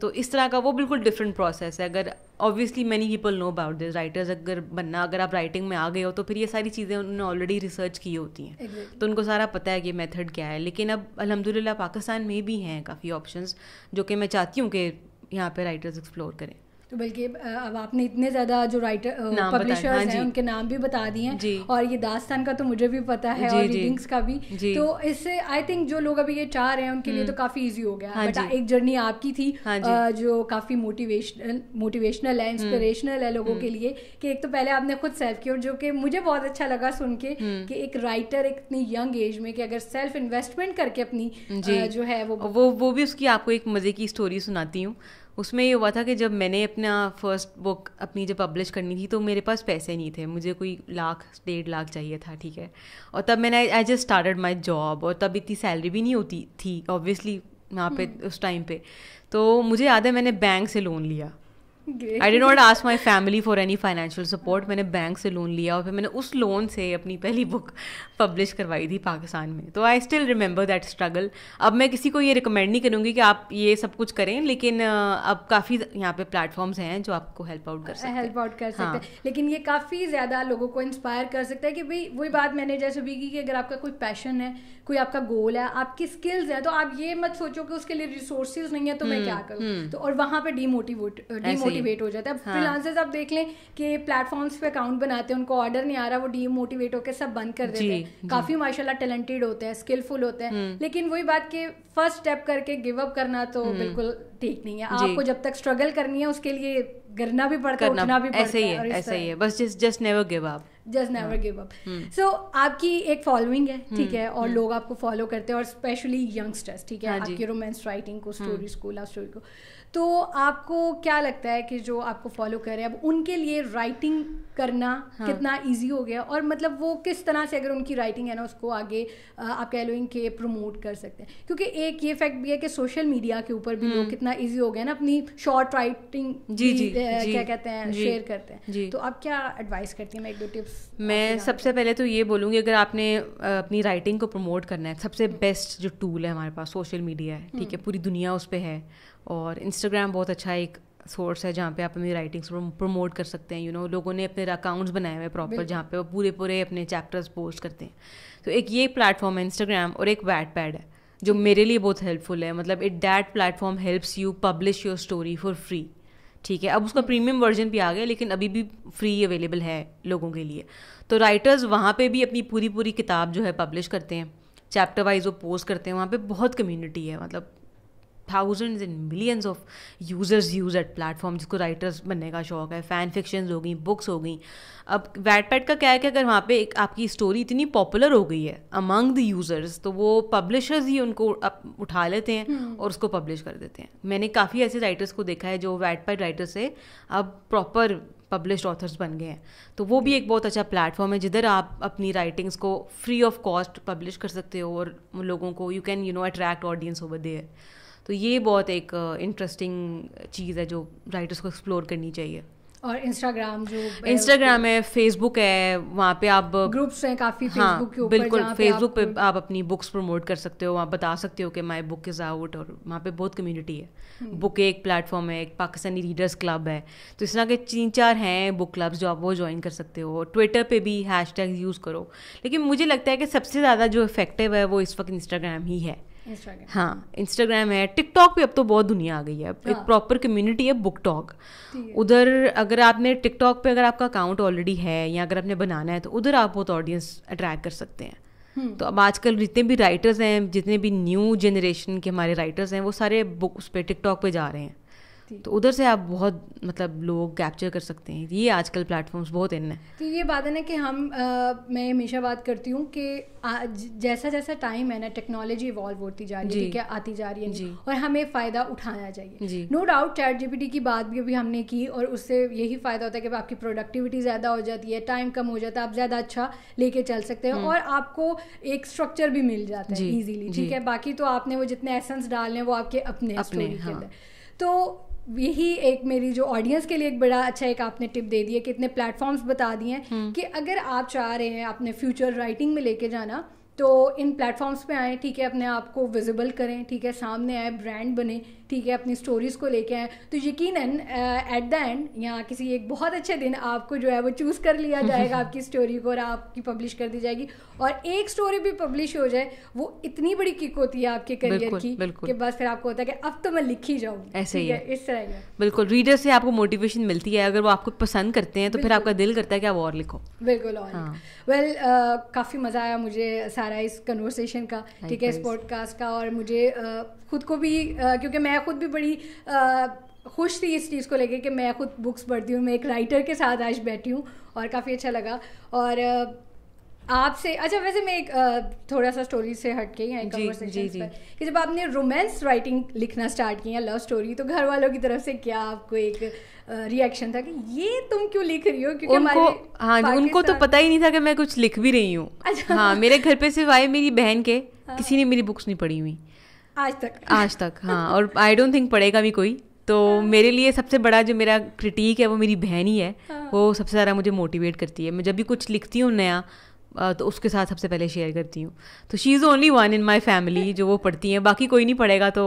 Speaker 2: तो इस तरह का वो बिल्कुल डिफरेंट प्रोसेस है। अगर obviously many people know about this writers अगर बनना अगर आप राइटिंग में आ गए हो तो फिर ये सारी चीज़ें उन्होंने ऑलरेडी रिसर्च की होती हैं। Exactly. तो उनको सारा पता है कि मेथड क्या है। लेकिन अब अलहमदिल्ला पाकिस्तान में भी हैं काफ़ी ऑप्शन जो कि मैं चाहती हूँ कि यहाँ पर राइटर्स एक्सप्लोर करें।
Speaker 1: तो बल्कि अब आपने इतने ज़्यादा जो राइटर पब्लिशर्स हाँ हैं उनके नाम भी बता दिए हैं। और ये दास्तान का तो मुझे भी पता है और रीडिंग्स का भी। तो इससे आई थिंक जो लोग अभी ये चाह रहे हैं उनके लिए तो हम्म। काफ़ी इजी हो गया। बट हाँ एक जर्नी आपकी थी हाँ जो। काफ़ी मोटिवेशनल मोटिवेशनल है इंस्पिरेशनल हम्म। है लोगों के हम्म। लिए कि एक तो पहले आपने खुद सेल्फ किया जो कि मुझे बहुत अच्छा लगा सुन के कि एक राइटर एक इतनी यंग एज में कि अगर सेल्फ इन्वेस्टमेंट करके अपनी जो। है वो
Speaker 2: वो वो भी उसकी आपको एक मज़े की स्टोरी सुनाती हूँ। उसमें ये हुआ था कि जब मैंने अपना फ़र्स्ट बुक अपनी जब पब्लिश करनी थी तो मेरे पास पैसे नहीं थे। मुझे कोई लाख डेढ़ लाख चाहिए था ठीक है? और तब मैंने I just started my job और तब इतनी सैलरी भी नहीं होती थी ऑब्वियसली वहाँ पे हम्म। उस टाइम पे। तो मुझे याद है मैंने बैंक से लोन लिया। I did not ask my family for any financial support मैंने बैंक से लोन लिया और फिर मैंने उस लोन से अपनी पहली बुक पब्लिश करवाई थी पाकिस्तान में। तो I still remember that struggle अब मैं किसी को ये रिकमेंड नहीं करूँगी कि आप ये सब कुछ करें लेकिन अब काफ़ी यहाँ पे प्लेटफॉर्म्स हैं जो आपको हेल्प आउट कर सकते हैं।
Speaker 1: हेल्प आउट कर सकते हैं। हाँ. लेकिन ये काफ़ी ज़्यादा लोगों को इंस्पायर कर सकता है कि भाई वही बात मैंने जैसे भी की कि अगर आपका कोई पैशन है कोई आपका गोल है आपकी स्किल्स है तो आप ये मत सोचो कि उसके लिए रिसोर्सेज नहीं है तो मैं हम्म, क्या करूँ? हम्म। तो और वहाँ पे डीमोटिवेट डीमोटिवेट हो जाता है। हाँ। फ्रीलांसर्स आप देख लें कि प्लेटफॉर्म्स पे अकाउंट बनाते हैं उनको ऑर्डर नहीं आ रहा वो डीमोटिवेट होकर सब बंद कर देते हैं। काफ़ी माशाल्लाह टैलेंटेड होते हैं स्किलफुल होते हैं। हम्म। लेकिन वही बात कि फ़र्स्ट स्टेप करके गिव अप करना तो हम्म। बिल्कुल ठीक नहीं है। आपको जब तक स्ट्रगल करनी है उसके लिए करना भी पड़ता है उठना भी पड़ता
Speaker 2: है ऐसे ही है। बस just just never give up
Speaker 1: just never give up so आपकी एक फॉलोइंग है ठीक है और लोग आपको फॉलो करते हैं और स्पेशली यंगस्टर्स ठीक है हाँ आपकी रोमांस राइटिंग को स्टोरीज को लव स्टोरी को। तो आपको क्या लगता है कि जो आपको फॉलो कर रहे हैं अब उनके लिए राइटिंग करना हाँ. कितना इजी हो गया और मतलब वो किस तरह से अगर उनकी राइटिंग है ना उसको आगे आप कह लो इनके प्रमोट कर सकते हैं क्योंकि एक ये फैक्ट भी है कि सोशल मीडिया के ऊपर भी लोग हम्म। कितना इजी हो गया ना अपनी शॉर्ट राइटिंग जी, जी, जी, क्या कहते हैं शेयर करते हैं जी. तो आप क्या एडवाइस करती हैं मैं एक दो टिप्स
Speaker 2: मैं सबसे पहले तो ये बोलूँगी अगर आपने अपनी राइटिंग को प्रमोट करना है सबसे बेस्ट जो टूल है हमारे पास सोशल मीडिया है ठीक है हम्म। पूरी दुनिया उस पर है और इंस्टाग्राम बहुत अच्छा एक सोर्स है जहाँ पे आप अपनी राइटिंग्स प्रमोट कर सकते हैं यू you नो know, लोगों ने अपने अकाउंट्स बनाए हुए प्रॉपर जहाँ पे वो पूरे पूरे अपने चैप्टर्स पोस्ट करते हैं। तो एक ये प्लेटफॉर्म है इंस्टाग्राम और एक वैट पैड है जो मेरे लिए बहुत हेल्पफुल है। मतलब it that platform helps you publish your story for free ठीक है? अब उसका प्रीमियम वर्जन भी आ गया लेकिन अभी भी फ्री अवेलेबल है लोगों के लिए। तो राइटर्स वहाँ पे भी अपनी पूरी पूरी किताब जो है पब्लिश करते हैं चैप्टर वाइज वो पोस्ट करते हैं वहाँ पे बहुत कम्युनिटी है मतलब thousands and millions of users use at platform जिसको राइटर्स बनने का शौक है फ़ैन फिक्शन हो गई बुक्स हो गई। अब वैट पैड का क्या है कि अगर वहाँ पे एक आपकी स्टोरी इतनी पॉपुलर हो गई है अमंग द यूज़र्स तो वो पब्लिशर्स ही उनको उठा लेते हैं hmm. और उसको पब्लिश कर देते हैं। मैंने काफ़ी ऐसे राइटर्स को देखा है जो वैट पैड राइटर से अब प्रॉपर पब्लिश ऑथर्स बन गए हैं। तो वो भी एक बहुत अच्छा प्लेटफॉर्म है जिधर आप अपनी राइटिंग्स को फ्री ऑफ़ कॉस्ट पब्लिश कर सकते हो और लोगों को you can you know attract audience over there तो ये बहुत एक इंटरेस्टिंग चीज़ है जो राइटर्स को एक्सप्लोर करनी चाहिए।
Speaker 1: और इंस्टाग्राम जो
Speaker 2: इंस्टाग्राम है फेसबुक है वहाँ पे आप
Speaker 1: ग्रुप्स हैं काफ़ी
Speaker 2: हाँ के ऊपर बिल्कुल फेसबुक पे, पे आप अपनी बुक्स प्रमोट कर सकते हो वहाँ बता सकते हो कि माई बुक इज़ आउट और वहाँ पे बहुत कम्युनिटी है। बुक हम्म। एक प्लेटफॉर्म है एक पाकिस्तानी रीडर्स क्लब है। तो इस तरह के तीन चार हैं बुक क्लब्स जो आप वो ज्वाइन कर सकते हो। ट्विटर पर भी हैश यूज़ करो। लेकिन मुझे लगता है कि सबसे ज़्यादा जो इफ़ेक्टिव है वो इस वक्त इंस्टाग्राम ही है।
Speaker 1: Instagram.
Speaker 2: हाँ इंस्टाग्राम है टिकटॉक पे अब तो बहुत दुनिया आ गई है
Speaker 1: हाँ. एक।
Speaker 2: प्रॉपर कम्युनिटी है बुक टॉक उधर अगर आपने टिकटॉक पे अगर आपका अकाउंट ऑलरेडी है या अगर आपने बनाना है तो उधर आप बहुत ऑडियंस अट्रैक्ट कर सकते हैं
Speaker 1: हम्म।
Speaker 2: तो अब आजकल जितने भी राइटर्स हैं जितने भी न्यू जनरेशन के हमारे राइटर्स हैं वो सारे बुक उस पर टिकटॉक पे जा रहे हैं। तो उधर से आप बहुत मतलब लोग कैप्चर कर सकते हैं। ये आजकल प्लेटफॉर्म्स बहुत इन है।
Speaker 1: तो ये बात है ना कि हम अ, मैं हमेशा बात करती हूँ कि आज जैसा जैसा टाइम है ना टेक्नोलॉजी इवॉल्व होती जा रही है है आती जा रही है।
Speaker 2: जी।
Speaker 1: और हमें फ़ायदा उठाना चाहिए। नो डाउट चैट जीपीटी की बात भी अभी हमने की और उससे यही फ़ायदा होता है कि आपकी प्रोडक्टिविटी ज़्यादा हो जाती है टाइम कम हो जाता है आप ज़्यादा अच्छा लेके चल सकते हैं और आपको एक स्ट्रक्चर भी मिल जाता है
Speaker 2: हम्म। जी।
Speaker 1: ठीक है। बाकी तो आपने वो जितने एसेंस डालने वो आपके अपने
Speaker 2: अपने, हाँ।
Speaker 1: तो यही एक मेरी जो ऑडियंस के लिए एक बड़ा अच्छा एक आपने टिप दे दी है कि इतने प्लेटफॉर्म्स बता दिए हैं
Speaker 2: हम्म।
Speaker 1: कि अगर आप चाह रहे हैं अपने फ्यूचर राइटिंग में लेके जाना तो इन प्लेटफॉर्म्स पे आए ठीक है अपने आप को विजिबल करें ठीक है सामने आए ब्रांड बने ठीक है अपनी स्टोरीज को लेके आए। तो यकीनन एट द एंड या किसी एक बहुत अच्छे दिन आपको जो है वो चूज़ कर लिया जाएगा आपकी स्टोरी को और आपकी पब्लिश कर दी जाएगी। और एक स्टोरी भी पब्लिश हो जाए वो इतनी बड़ी किक होती है आपके करियर की। कि बस फिर आपको होता है कि अब तो मैं लिख ही जाऊँ।
Speaker 2: ऐसे ही है।
Speaker 1: इस तरह है
Speaker 2: बिल्कुल रीडर से आपको मोटिवेशन मिलती है अगर वो आपको पसंद करते हैं तो फिर आपका दिल करता है कि आप और लिखो।
Speaker 1: बिल्कुल और
Speaker 2: हाँ।
Speaker 1: वेल काफ़ी मज़ा आया मुझे सारा इस कन्वर्सेशन का ठीक है इस पॉडकास्ट का और मुझे खुद को भी क्योंकि मैं खुद भी बड़ी खुश थी इस चीज़ को लेके कि मैं खुद बुक्स पढ़ती हूँ मैं एक राइटर के साथ आज बैठी हूँ और काफ़ी अच्छा लगा और आपसे अच्छा वैसे मैं एक थोड़ा सा स्टोरी से हट के या
Speaker 2: जी,
Speaker 1: कन्वर्सेशन
Speaker 2: जी, जी।
Speaker 1: पर कि जब आपने रोमांस राइटिंग लिखना स्टार्ट किया लव स्टोरी तो घर वालों की तरफ़ से क्या आपको एक रिएक्शन था कि ये तुम क्यों लिख रही हो क्योंकि
Speaker 2: उनको हाँ उनको तो पता ही नहीं था कि मैं कुछ लिख भी रही हूँ
Speaker 1: अच्छा।
Speaker 2: हाँ मेरे घर पे सिर्फ़ आए मेरी बहन के
Speaker 1: हाँ।
Speaker 2: किसी ने मेरी बुक्स नहीं पढ़ी हुई
Speaker 1: आज तक
Speaker 2: आज तक हाँ और आई डोंट थिंक पढ़ेगा भी कोई तो मेरे लिए सबसे बड़ा जो मेरा क्रिटिक है वो मेरी बहन ही है
Speaker 1: हाँ।
Speaker 2: वो सबसे ज़्यादा मुझे मोटिवेट करती है मैं जब भी कुछ लिखती हूँ नया तो उसके साथ सबसे पहले शेयर करती हूँ। तो she is only one in my family जो वो पढ़ती हैं। बाकी कोई नहीं पढ़ेगा तो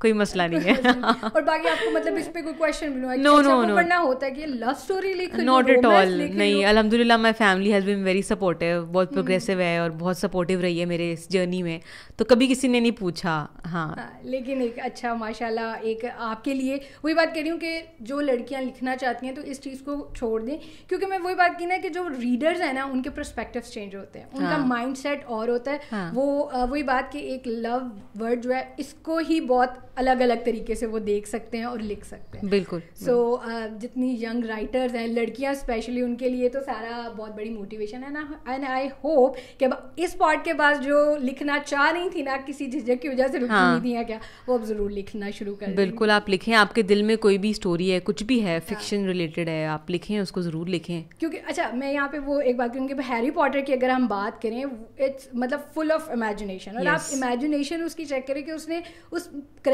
Speaker 2: कोई मसला नहीं है
Speaker 1: और बाकी आपको मतलब इस पे कोई क्वेश्चन भी
Speaker 2: no,
Speaker 1: वो
Speaker 2: no.
Speaker 1: पढ़ना होता है कि लव स्टोरी लिख
Speaker 2: नॉट एट ऑल नहीं
Speaker 1: हो।
Speaker 2: अल्हम्दुलिल्लाह my family has been very supportive. बहुत प्रोग्रेसिव है और बहुत सपोर्टिव रही है मेरे इस जर्नी में तो कभी किसी ने नहीं पूछा हाँ
Speaker 1: हाँ, लेकिन एक अच्छा माशाल्लाह एक आपके लिए वही बात कह रही हूँ कि जो लड़कियाँ लिखना चाहती हैं तो इस चीज़ को छोड़ दें क्योंकि मैं वही बात की ना कि जो रीडर्स हैं ना उनके परस्पेक्टिव चेंज होते हैं उनका
Speaker 2: हाँ।
Speaker 1: माइंड सेट और होता है
Speaker 2: हाँ।
Speaker 1: वो वही बात कि एक लव वर्ड जो है इसको ही बहुत अलग अलग तरीके से वो देख सकते हैं और लिख सकते हैं।
Speaker 2: बिल्कुल
Speaker 1: सो so, uh, जितनी यंग राइटर्स हैं लड़कियाँ स्पेशली उनके लिए तो सारा बहुत बड़ी मोटिवेशन है। ना एंड आई होप कि अब इस पॉड के बाद जो लिखना चाह रही थी ना किसी झिझक की वजह से रुकी
Speaker 2: हाँ।
Speaker 1: थी या क्या वो अब ज़रूर लिखना शुरू कर
Speaker 2: बिल्कुल आप लिखें आपके दिल में कोई भी स्टोरी है कुछ भी है फिक्शन रिलेटेड है आप लिखें उसको ज़रूर लिखें।
Speaker 1: क्योंकि अच्छा मैं यहाँ पे वो एक बात करूँगी हैरी पॉटर की अगर हम बात करें इट्स मतलब फुल ऑफ़ इमेजिनेशन और आप इमेजिनेशन उसकी चेक करें कि उसने उस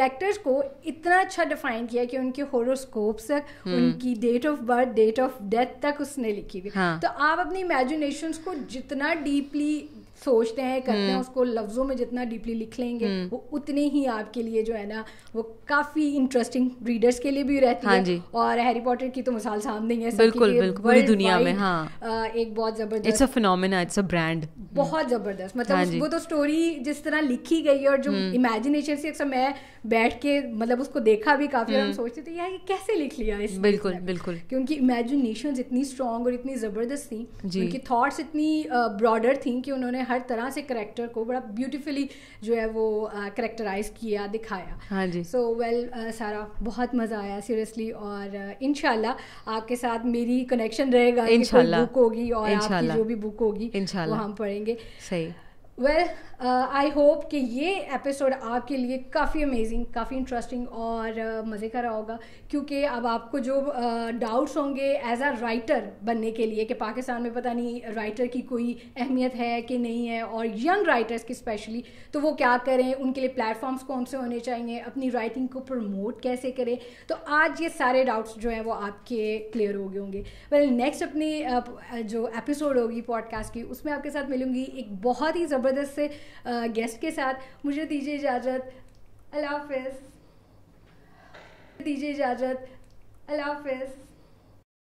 Speaker 1: करेक्टर्स को इतना अच्छा डिफाइन किया कि उनके होरोस्कोप तक उनकी date of birth date of death तक उसने लिखी हुई
Speaker 2: हाँ।
Speaker 1: तो आप अपनी इमेजिनेशन को जितना डीपली सोचते हैं करते
Speaker 2: हम्म।
Speaker 1: हैं उसको लफ्जों में जितना डीपली लिख लेंगे वो उतने ही आपके लिए जो है ना वो काफ़ी इंटरेस्टिंग रीडर्स के लिए भी रहती
Speaker 2: हाँ
Speaker 1: है। और हैरी पॉटर की तो मिसाल सामने ही है
Speaker 2: बिल्कुल, बिल्कुल, पूरी दुनिया में, हाँ।
Speaker 1: एक बहुत
Speaker 2: इट्स
Speaker 1: ज़बरदस्त
Speaker 2: a phenomena it's a brand
Speaker 1: बहुत ज़बरदस्त। मतलब
Speaker 2: हाँ
Speaker 1: वो तो स्टोरी जिस तरह लिखी गई है और जो इमेजिनेशन से मैं बैठ के मतलब उसको देखा भी काफ़ी हम सोचते थे यार ये कैसे लिख लिया इस
Speaker 2: बिल्कुल, बिल्कुल।
Speaker 1: कि उनकी इमेजिनेशन इतनी स्ट्रांग और इतनी ज़बरदस्त थी उनकी थॉट्स इतनी ब्रॉडर थी कि उन्होंने हर तरह से करेक्टर को बड़ा ब्यूटिफुली जो है वो करेक्टराइज किया दिखाया।
Speaker 2: हाँ जी।
Speaker 1: सो वेल सारा बहुत मज़ा आया सीरियसली और uh, इनशाला आपके साथ मेरी कनेक्शन रहेगा
Speaker 2: इन
Speaker 1: बुक होगी और आपकी जो भी बुक होगी वो हम पढ़ेंगे।
Speaker 2: सही।
Speaker 1: वेल आई होप कि ये एपिसोड आपके लिए काफ़ी अमेजिंग काफ़ी इंटरेस्टिंग और uh, मज़े का रहा होगा। क्योंकि अब आपको जो डाउट्स uh, होंगे एज अ राइटर बनने के लिए कि पाकिस्तान में पता नहीं राइटर की कोई अहमियत है कि नहीं है और यंग राइटर्स की स्पेशली तो वो क्या करें? उनके लिए प्लेटफॉर्म्स कौन से होने चाहिए? अपनी राइटिंग को प्रमोट कैसे करें? तो आज ये सारे डाउट्स जो हैं वो आपके क्लियर हो गए होंगे। वेल नेक्स्ट अपनी uh, जो एपिसोड होगी पॉडकास्ट की उसमें आपके साथ मिलूँगी एक बहुत ही ज़बरदस्त से गेस्ट के साथ। मुझे दीजिए इजाज़त। अल्लाह हाफ़ दीजिए इजाज़त। अल्लाह हाफिज़।